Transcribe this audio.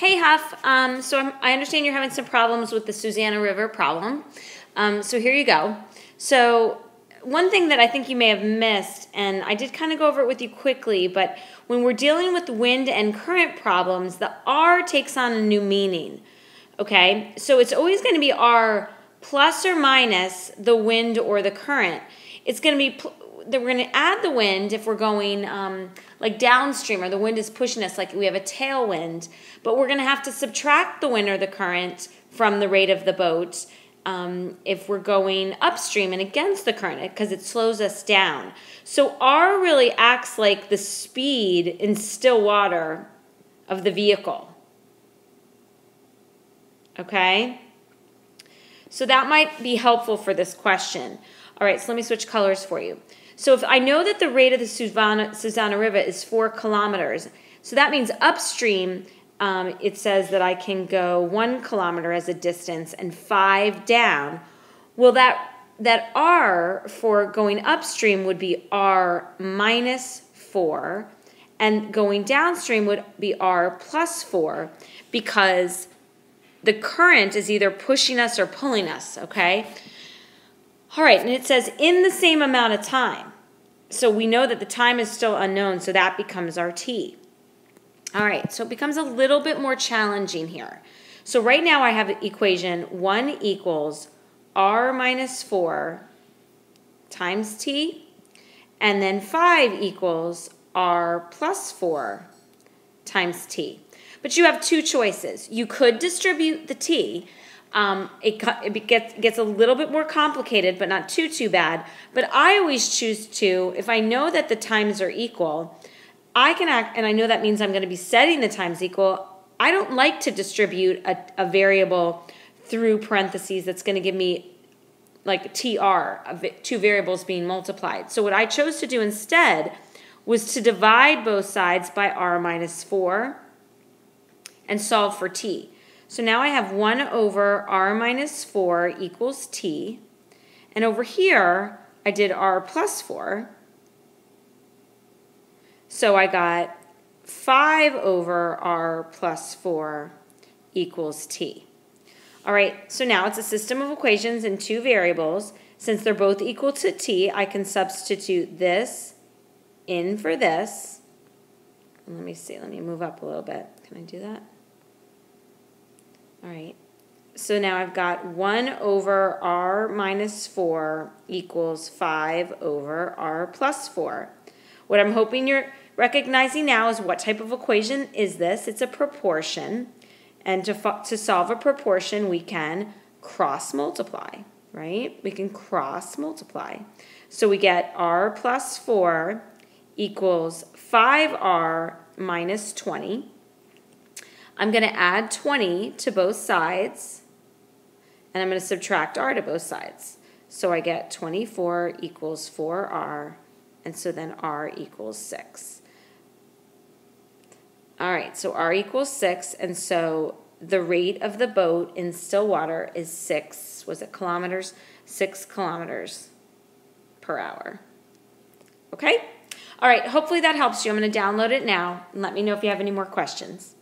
Hey Huff, um, so I'm, i understand you're having some problems with the Susanna River problem. Um, so here you go. So one thing that I think you may have missed, and I did kind of go over it with you quickly, but when we're dealing with wind and current problems, the R takes on a new meaning. Okay, so it's always going to be R plus or minus the wind or the current. It's going to be that we're going to add the wind if we're going um, like downstream or the wind is pushing us like we have a tailwind, but we're going to have to subtract the wind or the current from the rate of the boat um, if we're going upstream and against the current because it slows us down. So R really acts like the speed in still water of the vehicle. Okay? So that might be helpful for this question. All right, so let me switch colors for you. So if I know that the rate of the Susanna River is four kilometers, so that means upstream, um, it says that I can go one kilometer as a distance and five down. Well, that that R for going upstream would be R minus four, and going downstream would be R plus four because the current is either pushing us or pulling us, okay? All right, and it says in the same amount of time. So we know that the time is still unknown, so that becomes our t. All right, so it becomes a little bit more challenging here. So right now I have equation 1 equals r minus 4 times t, and then 5 equals r plus 4 times t. But you have two choices. You could distribute the t, um, it, it gets, gets a little bit more complicated, but not too, too bad. But I always choose to, if I know that the times are equal, I can act, and I know that means I'm going to be setting the times equal. I don't like to distribute a, a variable through parentheses that's going to give me like tr, two variables being multiplied. So what I chose to do instead was to divide both sides by r minus 4 and solve for t. So now I have 1 over r minus 4 equals t. And over here, I did r plus 4. So I got 5 over r plus 4 equals t. All right, so now it's a system of equations in two variables. Since they're both equal to t, I can substitute this in for this. Let me see, let me move up a little bit. Can I do that? All right. So now I've got 1 over r minus 4 equals 5 over r plus 4. What I'm hoping you're recognizing now is what type of equation is this? It's a proportion. And to, to solve a proportion, we can cross multiply, right? We can cross multiply. So we get r plus 4 equals 5r minus 20. I'm going to add 20 to both sides, and I'm going to subtract r to both sides. So I get 24 equals 4r, and so then r equals 6. All right, so r equals 6, and so the rate of the boat in still water is 6, was it kilometers? 6 kilometers per hour. Okay? All right, hopefully that helps you. I'm going to download it now, and let me know if you have any more questions.